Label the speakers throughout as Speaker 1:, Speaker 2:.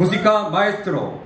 Speaker 1: Música maestro.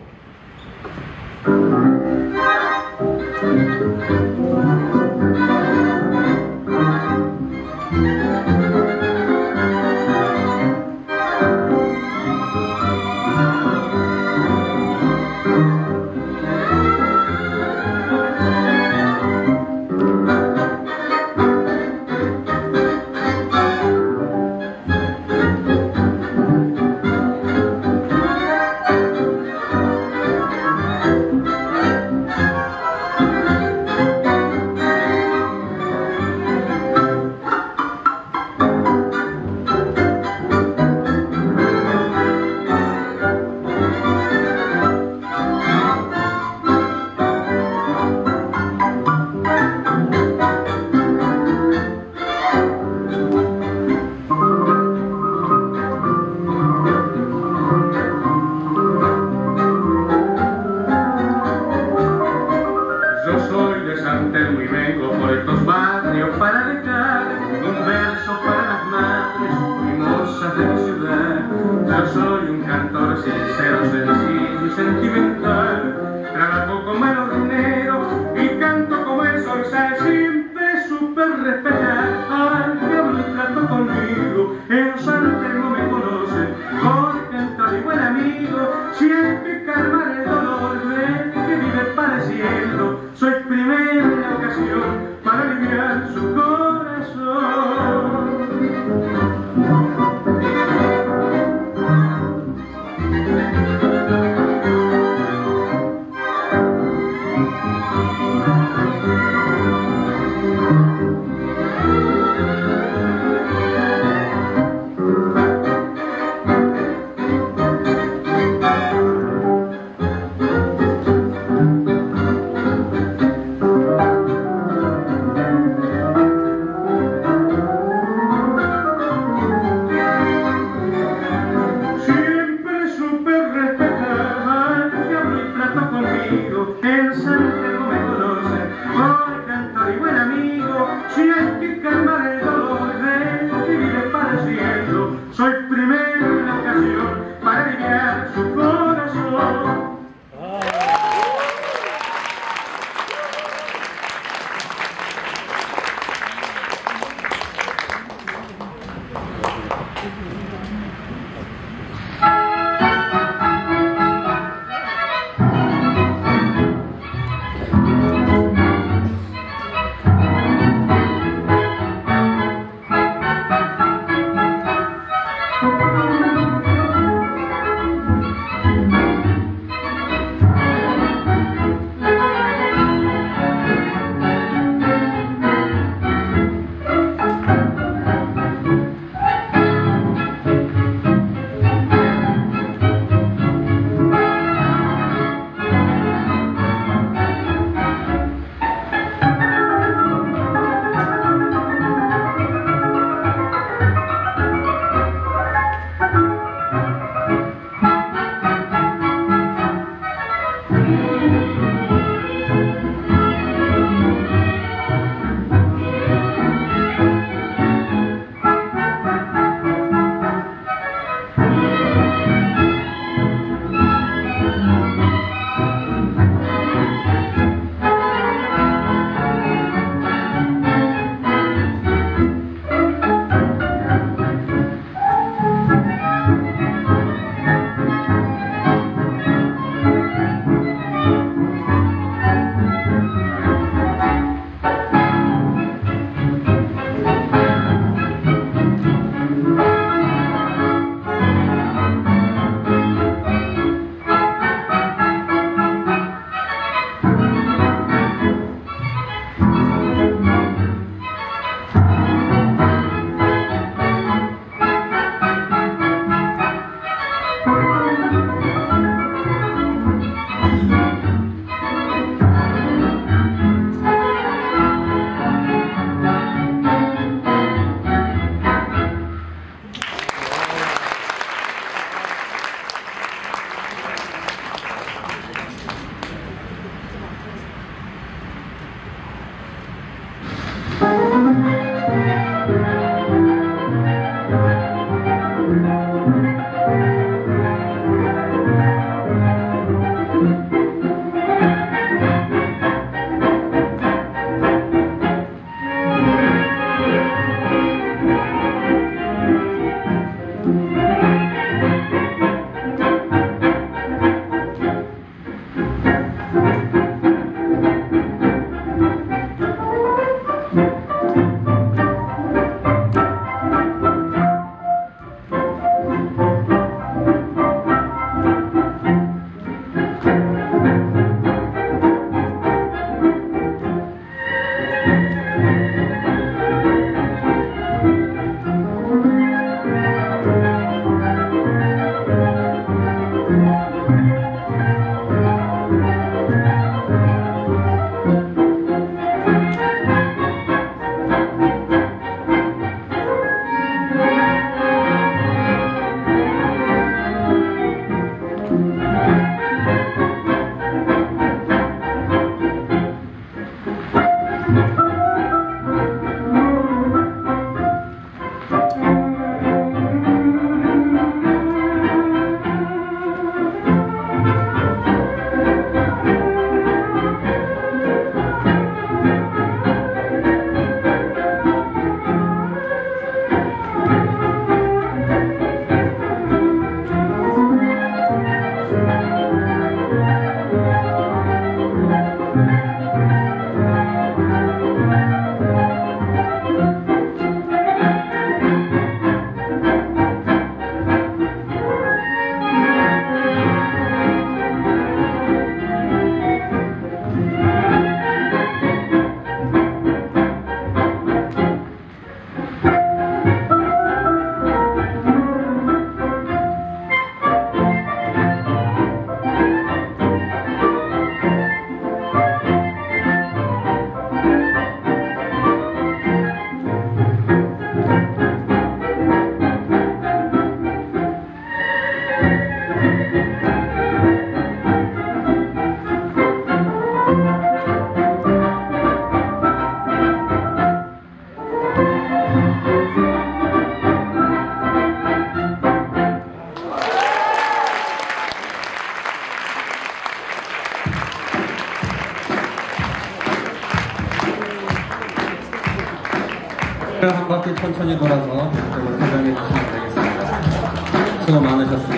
Speaker 2: Soy un cantor sincero, sencillo y sentimental. Mm-hmm.
Speaker 1: 한 바퀴 천천히 돌아서 이쪽으로 퇴장해 주시면 되겠습니다. 수고 많으셨습니다.